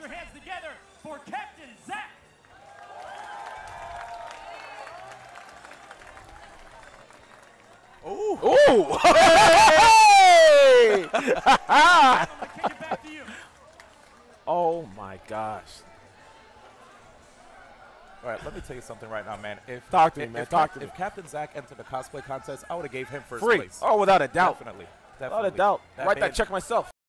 your hands together for Captain Zack. Ooh. Ooh! oh my gosh. All right, let me tell you something right now, man. If Talk to me, man. If, Talk Cap- to me. Captain Zack entered the cosplay contest, I would have gave him first Free. place. Oh, without a doubt. Definitely. Without a doubt. That Write that check myself.